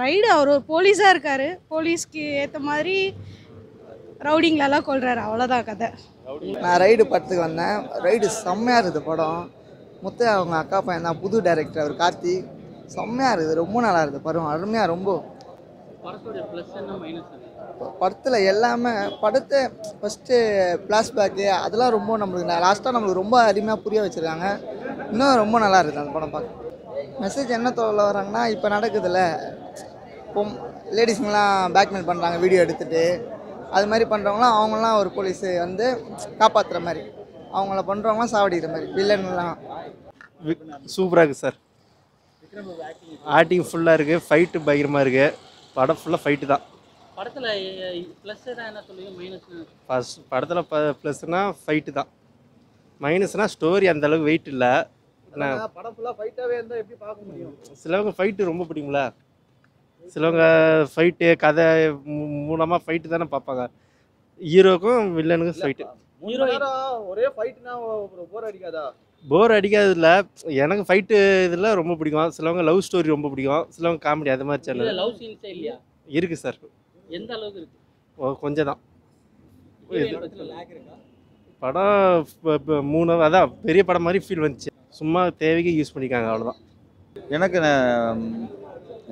Ride அவர் ஒரு போலீஸாக இருக்கார். போலீஸ்க்கு ஏற்ற மாதிரி ரவுடிங்களெல்லாம் கொள்கிறாரு அவ்வளோதான் கதை. நான் ரைடு படத்துக்கு வந்தேன். ரைடு செம்மையாக இருக்குது படம். முத்து அவங்க அக்கா பையன் தான் புது டைரக்டர் அவர் கார்த்தி. செம்மையாக இருக்குது ரொம்ப நல்லா இருக்குது படம். அருமையாக ரொம்ப. படத்தில் எல்லாமே படத்தை ஃபஸ்ட்டு ஃப்ளாஷ்பேக்கு அதெல்லாம் ரொம்ப நம்மளுக்கு லாஸ்ட்டாக நம்மளுக்கு ரொம்ப அருமையாக புரிய வச்சுருக்காங்க. இன்னும் ரொம்ப நல்லா இருக்குது அந்த படம் பார்க்க. மெசேஜ் என்ன தொழில் வராங்கன்னா இப்போ நடக்குதுல்ல. இப்போ லேடிஸுங்கெலாம் பேக்மெயில் பண்ணுறாங்க வீடியோ எடுத்துகிட்டு அது மாதிரி பண்ணுறவங்களாம் அவங்களாம் ஒரு போலீஸு வந்து காப்பாற்றுற மாதிரி. அவங்கள பண்ணுறவங்களாம் சாவடிக்கிற மாதிரி வில்லன்லாம். சூப்பராக இருக்குது சார். ஆக்டிங் ஃபுல்லாக இருக்குது ஃபைட்டு பயங்கரமாக இருக்குது படம் ஃபுல்லாக ஃபைட்டு தான். படத்துல ப்ளஸ் தான் என்ன சொல்லுவீங்க மைனஸ் ஃபஸ்ட் படத்தில் ப ப்ளஸ்னால் ஃபைட்டு தான். மைனஸ்னால் ஸ்டோரி அந்த அளவுக்கு வெயிட் இல்லை. படம் ஃபுல்லாக ஃபைட்டாகவே இருந்தால் எப்படி பார்க்க முடியும்? சிலவங்க ஃபைட்டு ரொம்ப பிடிக்கும்ல. சிலவங்க ஃபைட்டு கதை மூலமாக ஃபைட்டு தானே பார்ப்பாங்க. ஹீரோக்கும் வில்லனுக்கும் ஃபைட்டு ஹீரோ ஒரே ஃபைட்னா போர் அடிக்காதா? போர் அடிக்காததில்ல எனக்கு ஃபைட்டு இதில் ரொம்ப பிடிக்கும். சிலவங்க லவ் ஸ்டோரி ரொம்ப பிடிக்கும். சிலவங்க காமெடி அது மாதிரி இல்ல சேனல் லவ் சீன்ஸே இல்லையா? இருக்குது சார் எந்த அளவுக்கு இருக்கு? ஓ, கொஞ்சம் தான். படம் இப்போ மூணு அதான் பெரிய படம் மாதிரி ஃபீல் வந்துச்சு. சும்மா தேவைக்கு யூஸ் பண்ணிக்காங்க அவ்வளோதான் எனக்கு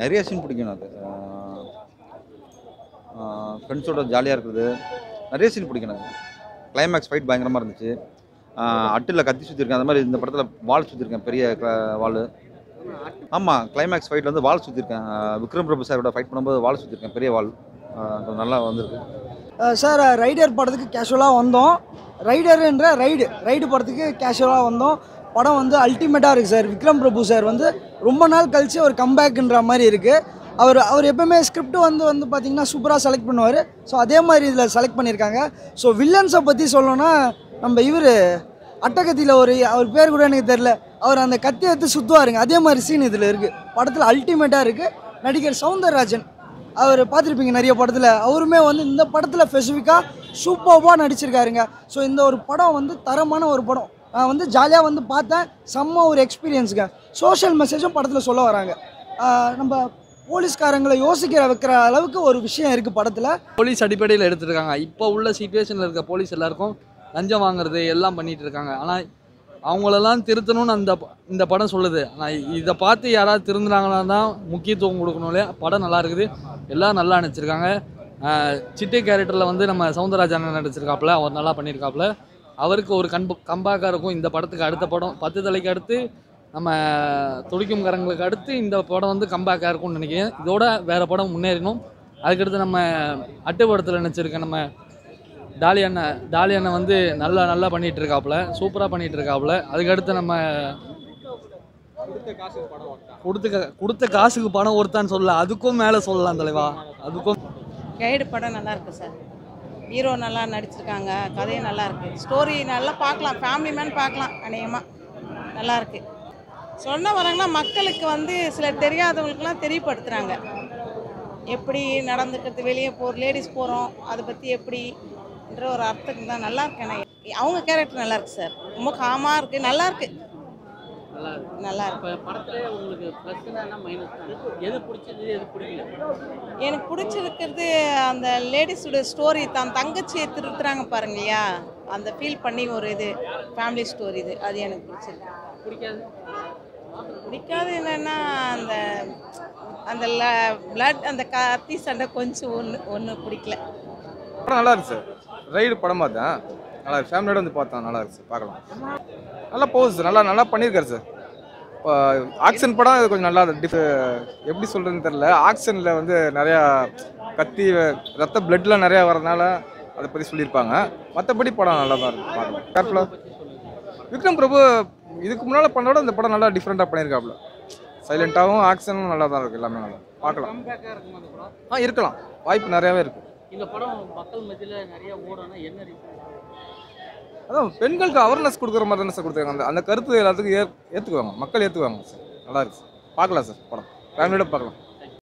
நிறைய சீன் பிடிக்கும் அது ஃப்ரெண்ட்ஸோட ஜாலியாக இருக்கிறது. நிறைய சீன் பிடிக்கும் எனக்கு. கிளைமேக்ஸ் ஃபைட் பயங்கரமாக இருந்துச்சு. அட்டில் கத்தி சுற்றிருக்கேன் அந்த மாதிரி இந்த படத்தில் வால் சுற்றிருக்கேன் பெரிய வால். ஆமாம் கிளைமேக்ஸ் ஃபைட்டில் வந்து வால் சுற்றிருக்கேன் விக்ரம் பிரபு சாரோட ஃபைட் பண்ணும்போது வால் சுற்றிருக்கேன் பெரிய வால். நல்லா வந்திருக்கு. சார் ரைடர் படத்துக்கு கேஷுவலாக வந்தோம். ரைடருன்ற ரைடு ரைடு படத்துக்கு கேஷுவலாக வந்தோம். படம் வந்து அல்டிமேட்டாக இருக்குது சார். விக்ரம் பிரபு சார் வந்து ரொம்ப நாள் கழித்து ஒரு கம்பேக்குன்ற மாதிரி இருக்குது அவர் அவர் எப்பவுமே ஸ்கிரிப்ட் வந்து வந்து பார்த்திங்கன்னா சூப்பராக செலக்ட் பண்ணுவார். ஸோ அதே மாதிரி இதில் செலக்ட் பண்ணியிருக்காங்க ஸோ வில்லன்ஸை பற்றி சொல்லணும்னா நம்ம இவர் அட்டகத்தியில் ஒரு அவர் பேர் கூட எனக்கு தெரில அவர் அந்த கத்தியை எடுத்து சுற்றுவாருங்க அதே மாதிரி சீன் இதில் இருக்குது படத்தில் அல்டிமேட்டாக இருக்குது நடிகர் சவுந்தரராஜன் அவர் பார்த்துருப்பீங்க நிறைய படத்தில். அவருமே வந்து இந்த படத்தில் ஸ்பெசிஃபிக்காக சூப்பர்வாக நடிச்சிருக்காருங்க. ஸோ இந்த ஒரு படம் வந்து தரமான ஒரு படம். வந்து ஜாலியாக வந்து பார்த்தேன். செம்ம ஒரு எக்ஸ்பீரியன்ஸுங்க சோஷியல் மெசேஜும் படத்தில் சொல்ல வராங்க. நம்ம போலீஸ்காரங்களை யோசிக்கிற வைக்கிற அளவுக்கு ஒரு விஷயம் இருக்குது படத்தில். போலீஸ் அடிப்படையில் எடுத்திருக்காங்க. இப்போ உள்ள சுச்சுவேஷனில் இருக்க போலீஸ் எல்லாருக்கும் லஞ்சம் வாங்குறது எல்லாம் பண்ணிட்டு இருக்காங்க. ஆனால் அவங்களெல்லாம் திருத்தணும்னு அந்த இந்த படம் சொல்லுது. ஆனால் இதை பார்த்து யாராவது திருந்துனாங்கன்னா தான் முக்கியத்துவம் கொடுக்கணும் இல்லையா? படம் நல்லா இருக்குது. எல்லாம் நல்லா நடிச்சிருக்காங்க. சிட்டை கேரக்டரில் வந்து நம்ம சவுந்தரராஜன் நடிச்சிருக்காப்புல. அவர் நல்லா பண்ணியிருக்காப்புல அவருக்கு ஒரு கண் கம்பாக்காக இருக்கும் இந்த படத்துக்கு அடுத்த படம் பத்து தலைக்கு அடுத்து நம்ம துடிக்கும் கரங்களுக்கு அடுத்து இந்த படம் வந்து கம்பேக்காக இருக்கும்னு நினைக்கிறேன். இதோட வேறு படம் முன்னேறணும் அதுக்கடுத்து நம்ம அட்டு படத்தில் நினச்சிருக்க நம்ம டாலி அண்ணன் டாலி அண்ணன் வந்து நல்லா நல்லா பண்ணிகிட்டு இருக்காப்புல சூப்பராக பண்ணிகிட்டு இருக்காப்புல அதுக்கடுத்து நம்ம கொடுத்த கொடுத்த காசுக்கு பணம் ஒருத்தான்னு சொல்லலாம் அதுக்கும் மேலே சொல்லலாம் தலைவா. அதுக்கும் கைடு படம் நல்லா இருக்கு சார் ஹீரோ நல்லா நடிச்சிருக்காங்க கதையும் நல்லா ஸ்டோரி நல்லா பார்க்கலாம் ஃபேமிலி மேன் பார்க்கலாம் அநேகமாக நல்லாயிருக்கு சொன்ன வராங்கன்னா மக்களுக்கு வந்து சில தெரியாதவங்களுக்குலாம் தெரியப்படுத்துகிறாங்க எப்படி நடந்துக்கிறது வெளியே போகிற லேடிஸ் போகிறோம் அதை பற்றி எப்படின்ற ஒரு அர்த்தம் தான். நல்லா அவங்க கேரக்டர் நல்லாருக்கு சார் ரொம்ப காமாக இருக்குது நல்லாயிருக்கு நல்லா இருக்கு. நல்லா இருக்கு. இப்போ படத்துல உங்களுக்கு ப்ளஸ் என்ன மைனஸ் எது பிடிச்சது எது பிடிக்கல? எனக்கு பிடிச்சிருக்கிறது அந்த லேடிஸோட ஸ்டோரி தான் தங்கச்சியை திருத்துறாங்க பாருங்க இல்லையா அந்த ஃபீல் பண்ணி ஒரு இது ஃபேமிலி ஸ்டோரி இது. அது எனக்கு பிடிச்சிருக்கு. பிடிக்காது? பிடிக்காது என்னன்னா அந்த அந்த பிளட் அந்த கத்தி சண்டை கொஞ்சம் ஒன்று ஒன்று பிடிக்கல. படம் நல்லா இருக்கு சார் ரைடு படம் பார்த்தேன். நல்லா ஃபேமிலியோட வந்து பார்த்தோம் நல்லா இருக்கு சார் பார்க்கலாம். நல்லா போகுது சார் நல்லா நல்லா பண்ணியிருக்காரு சார். இப்போ ஆக்ஷன் படம் இது கொஞ்சம் நல்லா டிஃப் எப்படி சொல்கிறதுன்னு தெரில ஆக்ஷனில் வந்து நிறையா கத்தி ரத்த பிளட்லாம் நிறையா வரதுனால அதை பற்றி சொல்லியிருப்பாங்க. மற்றபடி படம் நல்லா தான் இருக்கும் பார்க்கலாம். கேர்ஃபுல்லாக விக்ரம் பிரபு இதுக்கு முன்னால் பண்ணோட இந்த படம் நல்லா டிஃப்ரெண்ட்டாக பண்ணியிருக்காப்புல. சைலண்ட்டாகவும் ஆக்ஷனும் நல்லா தான் இருக்குது எல்லாமே நல்லா. பார்க்கலாம். ஆ இருக்கலாம். வாய்ப்பு நிறையாவே இருக்குது இந்த படம் மக்கள் மத்தியில் நிறைய ஓடணும் என்ன ரீசன் அதான் பெண்களுக்கு அவேர்னஸ் கொடுக்குற மாதிரி தானே சார் கொடுத்துருக்காங்க அந்த அந்த கருத்து எல்லாத்துக்கும் ஏ ஏற்றுக்குவாங்க மக்கள் ஏற்றுக்குவாங்க சார் நல்லா இருக்கு சார் பார்க்கலாம் சார் படம். ஃபேமிலியோட பார்க்கலாம்.